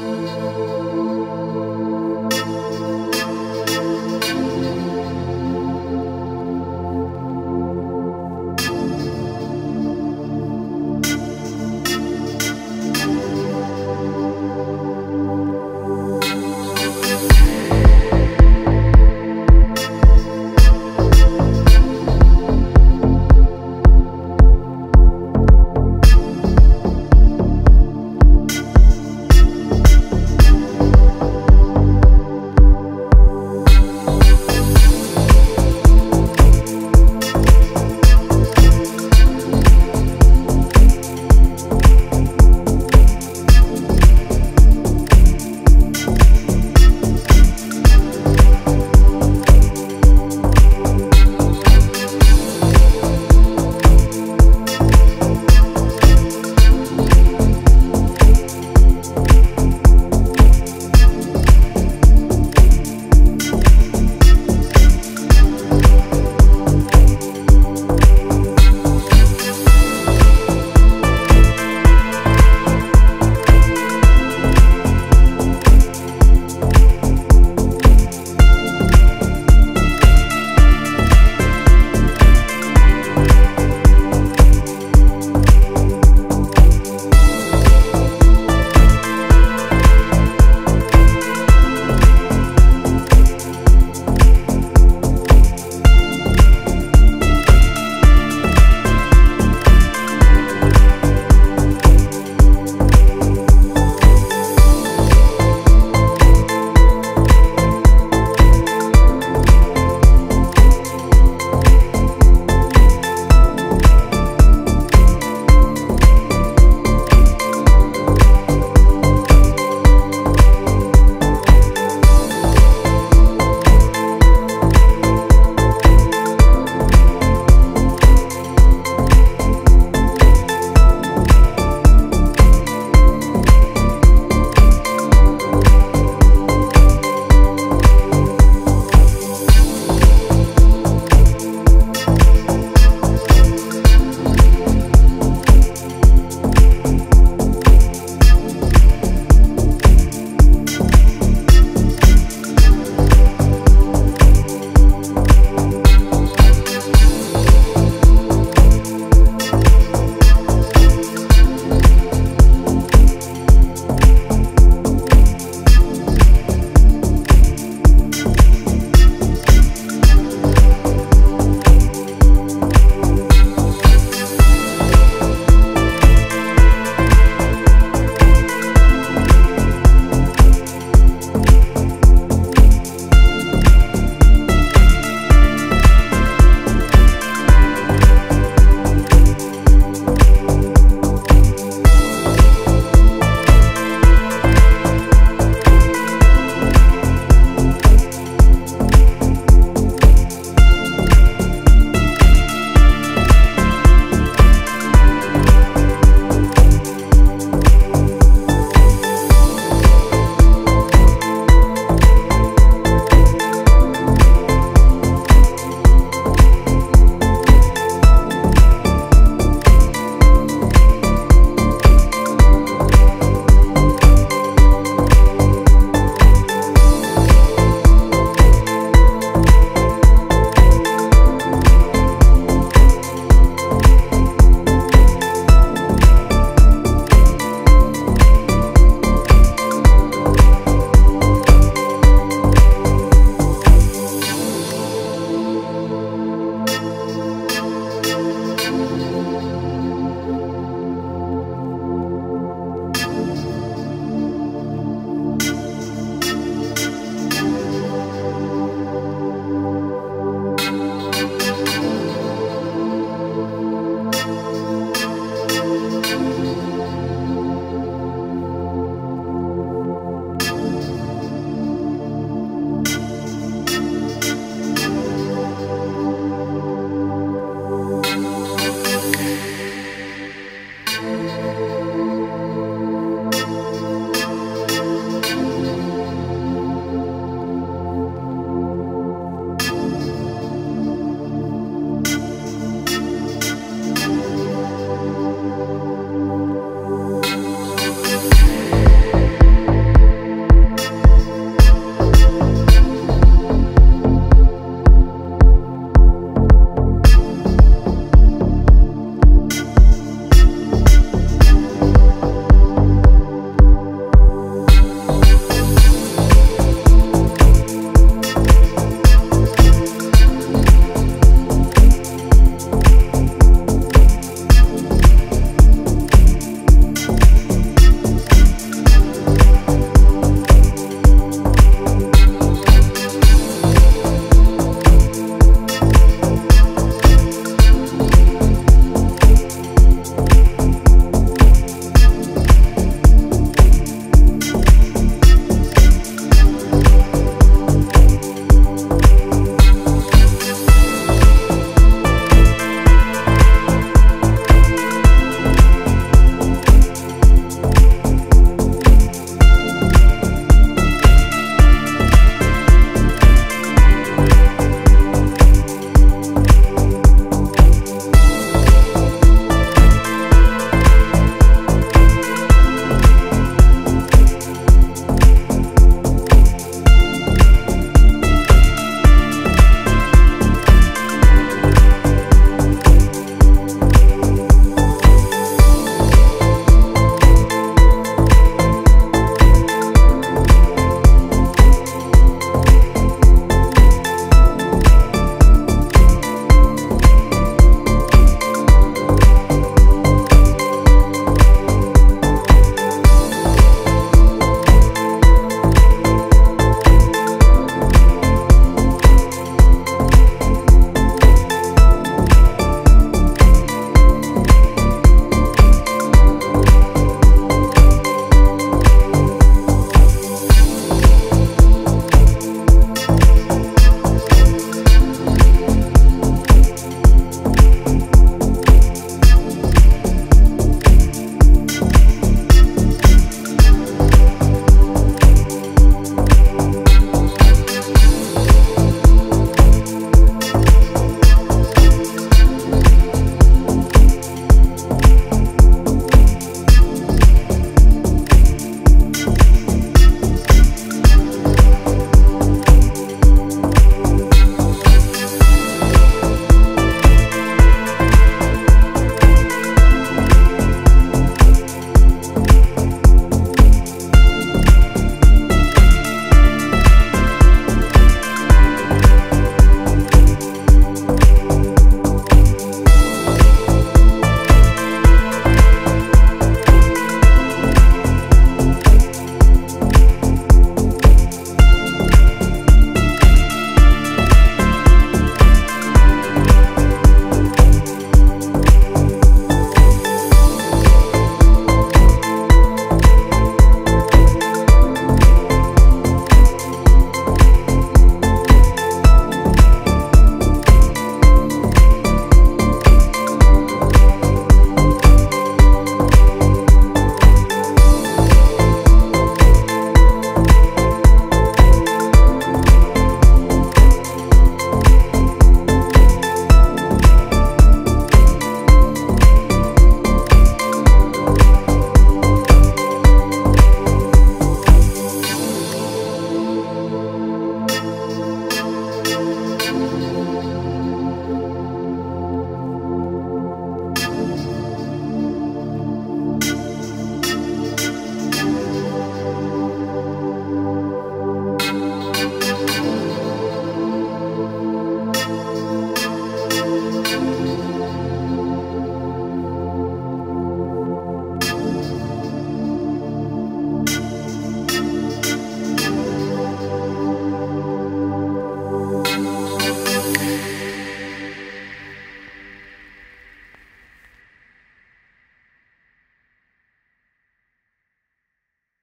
Música